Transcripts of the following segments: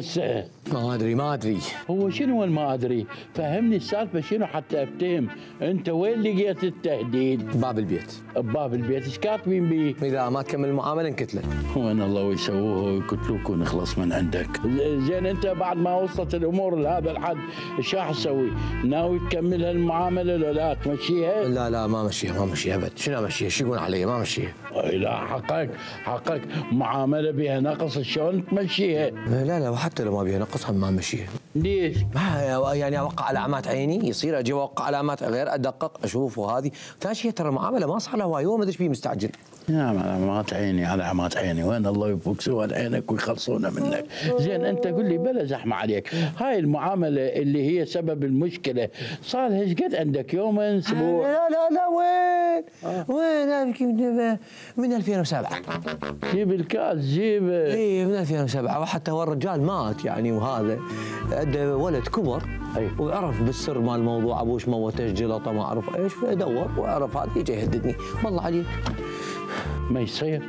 هسه. ما ادري ما ادري. هو شنو ما ادري؟ فهمني السالفة شنو حتى افتهم انت وين لقيت التهديد؟ باب البيت. بباب البيت. إيش كاتبين بيه إذا ما تكمل المعامله انقتلك وين الله ويسووه ويقتلوك ونخلص من عندك. زين انت بعد ما وصلت الأمور لهذا الحد إيش راح تسوي؟ ناوي تكمل هالمعاملة ولا لا؟ تمشيها؟ لا لا ما مشيها ما مشيها أبد. شنو امشيها شو يقول علي؟ ما مشيها. لا حقك حقك. معاملة بها نقص شلون تمشيها؟ لا لا وحتى لو ما بيها نقصها ما مشيها. ليش؟ ما يعني أوقع علامات عيني يصير أجي اوقع علامات غير أدقق أشوف وهذه ثاني شيء ترى المعاملة ما صار لها هواي يوم ما أدري إيش بيه مستعجل. نعم علامات عيني علامات عيني. وين الله يفك سوى عينك ويخلصونا منك. زين أنت قل لي بلا زحمة عليك. هاي المعاملة اللي هي سبب المشكلة صار لها إيش قد عندك يومين أسبوع؟ لا لا لا وين؟ وين؟ يمكن من 2007 جيب الكاس جيب. اي من 2007 وحتى هو الرجال مات يعني وهذا. عنده ولد كبر أي. وعرف بالسر مال الموضوع ابوش موته جلطه ما أعرف إيش فدور وعرف هذا يجي يهددني والله عليك ما يصير.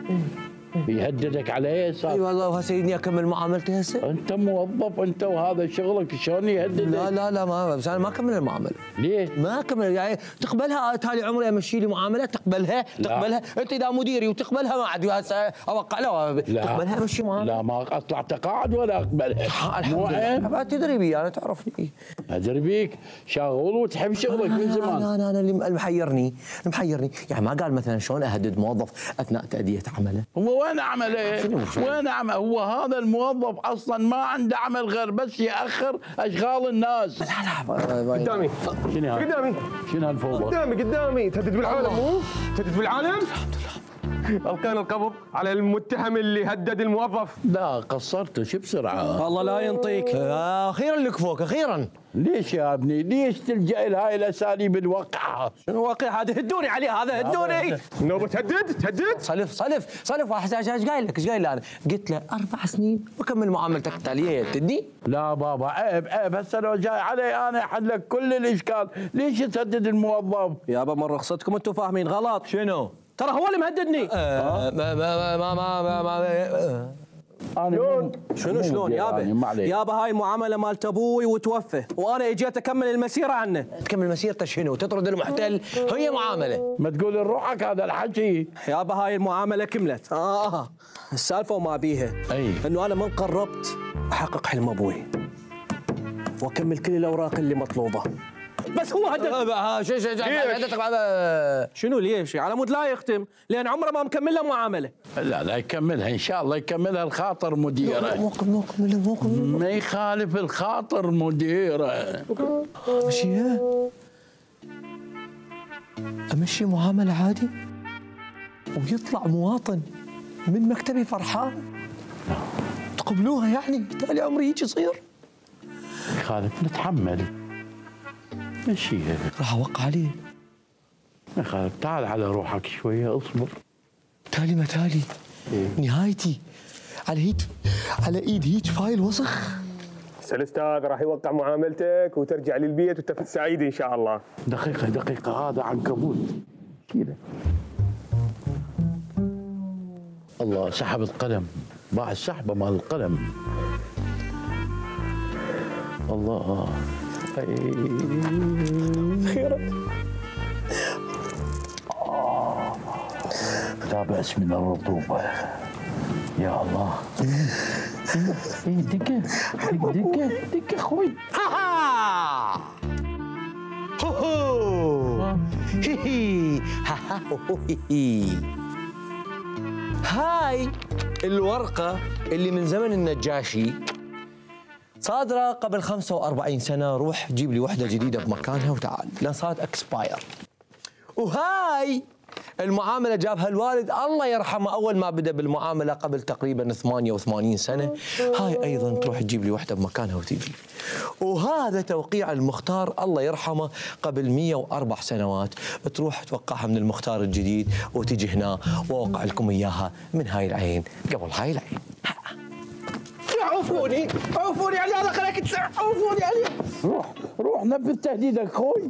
يهددك على إيه اي صار والله وهسه أكمل معاملتي هسه؟ أنت موظف أنت وهذا شغلك شلون يهددك؟ لا لا لا ما بس أنا ما أكمل المعاملة. ليش؟ ما أكمل يعني تقبلها؟ تالي عمري امشي لي معاملة؟ تقبلها؟ تقبلها؟ أنت إذا مديري وتقبلها ما عاد هسه أوقع. لا لا. تقبلها امشي معاملة؟ لا ما أطلع تقاعد ولا اقبلها الحمد لله. تدري بي أنا تعرفني. أدري بيك. شغول وتحب شغلك من زمان. أنا أنا أنا اللي محيرني محيرني. يعني ما قال مثلا شلون أهدد موظف أثناء تأدية عمله؟ هو وين عمله؟ وين عمل؟ هو هذا الموظف أصلا ما عنده عمل غير بس يأخر أشغال الناس. لا لا قدامي. شنو هذا؟ قدامي. شنو هالفوضى؟ قدامي قدامي. تهدد بالعالم. مو تهدد بالعالم. القينا القبض على المتهم اللي هدد الموظف. لا قصرته شو بسرعة؟ والله لا ينطيك. أخيرا لكفوك أخيرا. ليش يا ابني؟ ليش تلجأ لهاي الأساليب الوقعه؟ شنو واقع؟ هذا هدوني عليه هذا هدوني. نوبة تهدد تهدد. صلف صلف صلف. واحد إيش قايل لك؟ إيش قايل أنا؟ قلت له أربع سنين. وكمل معاملتك التاليه تدني. لا بابا عيب عيب. هسه لو جاي علي أنا أحل لك كل الإشكال، ليش تهدد الموظف؟ يابا من رخصتكم أنتم فاهمين. غلط. شنو؟ ترى هو اللي مهددني. آه، ما ما ما ما ما مو- شنو شلون؟ يابا. عليك. يابا هاي معاملة مالت أبوي وتوفى وأنا اجيت اكمل المسيرة عنه. تكمل مسيرته شنو؟ تطرد المحتل. هي معاملة. ما تقول لروحك هذا الحكي. يابا هاي المعاملة كملت. آه, آه. السالفة وما بيها. أي. إنه أنا من قربت أحقق حلم أبوي. وأكمل كل الأوراق اللي مطلوبة. بس هو ها شو شو؟ شنو ليش على مود لا يختم لأن عمره ما مكمل له معاملة. لا لا يكملها إن شاء الله يكملها الخاطر مديرة. موقف موقف موقف ما يخالف الخاطر مديرة. امشيها أمشي معاملة عادي؟ ويطلع مواطن من مكتبي فرحان؟ تقبلوها يعني؟ تالي عمري هيك يصير. يخالف نتحمل. مشيها راح أوقع عليه. تعال على روحك شوية اصبر. تالي ما تالي. نهايتي. على ايد على إيد هيك فايل وسخ. الاستاذ راح يوقع معاملتك وترجع للبيت وتفت سعيد إن شاء الله. دقيقة دقيقة هذا عنكبوت شيله الله سحب القلم. باع السحبه مال القلم. الله. خيرا لا بأس من الرطوبة يا الله. إيه، دقة دقة دقة أخوي. ها هو. هاي الورقة اللي من زمن النجاشي صادرة قبل 45 سنة روح جيب لي وحدة جديدة بمكانها وتعال. لأن صارت اكسباير وهاي المعاملة جابها الوالد. الله يرحمه أول ما بدأ بالمعاملة قبل تقريبا 88 سنة هاي أيضا تروح تجيب لي وحدة بمكانها وتجي. وهذا توقيع المختار الله يرحمه قبل 104 سنوات تروح توقعها من المختار الجديد وتجي هنا وأوقع لكم إياها من هاي العين قبل هاي العين. عوفوني عوفوني علي على خلاك تسع عوفوني علي. روح روح نبذ تهديدك خوي.